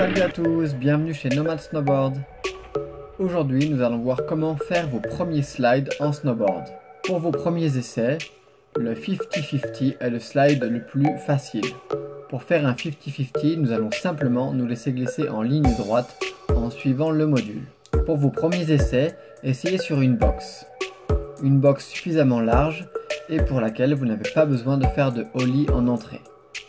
Salut à tous, bienvenue chez Nomad Snowboard. Aujourd'hui, nous allons voir comment faire vos premiers slides en snowboard. Pour vos premiers essais, le 50-50 est le slide le plus facile. Pour faire un 50-50, nous allons simplement nous laisser glisser en ligne droite en suivant le module. Pour vos premiers essais, essayez sur une box. Une box suffisamment large et pour laquelle vous n'avez pas besoin de faire de ollie en entrée.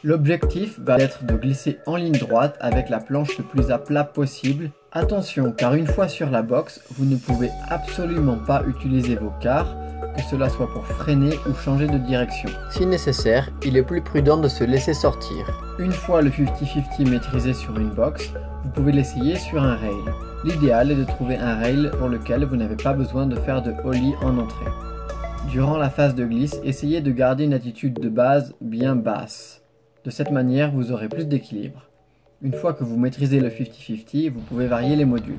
L'objectif va être de glisser en ligne droite avec la planche le plus à plat possible. Attention car une fois sur la box, vous ne pouvez absolument pas utiliser vos quarts, que cela soit pour freiner ou changer de direction. Si nécessaire, il est plus prudent de se laisser sortir. Une fois le 50-50 maîtrisé sur une box, vous pouvez l'essayer sur un rail. L'idéal est de trouver un rail pour lequel vous n'avez pas besoin de faire de ollie en entrée. Durant la phase de glisse, essayez de garder une attitude de base bien basse. De cette manière, vous aurez plus d'équilibre. Une fois que vous maîtrisez le 50-50, vous pouvez varier les modules.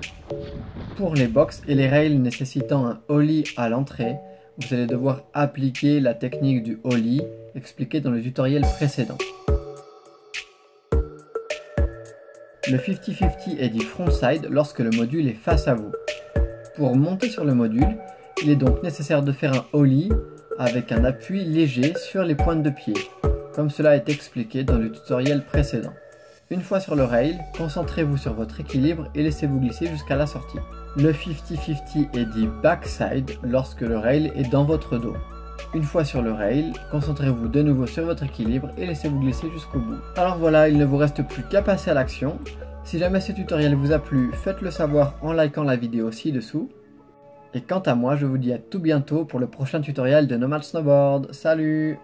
Pour les box et les rails nécessitant un ollie à l'entrée, vous allez devoir appliquer la technique du ollie expliquée dans le tutoriel précédent. Le 50-50 est dit frontside lorsque le module est face à vous. Pour monter sur le module, il est donc nécessaire de faire un ollie avec un appui léger sur les pointes de pied comme cela est expliqué dans le tutoriel précédent. Une fois sur le rail, concentrez-vous sur votre équilibre et laissez-vous glisser jusqu'à la sortie. Le 50-50 est dit backside lorsque le rail est dans votre dos. Une fois sur le rail, concentrez-vous de nouveau sur votre équilibre et laissez-vous glisser jusqu'au bout. Alors voilà, il ne vous reste plus qu'à passer à l'action. Si jamais ce tutoriel vous a plu, faites-le savoir en likant la vidéo ci-dessous. Et quant à moi, je vous dis à tout bientôt pour le prochain tutoriel de Nomad Snowboard. Salut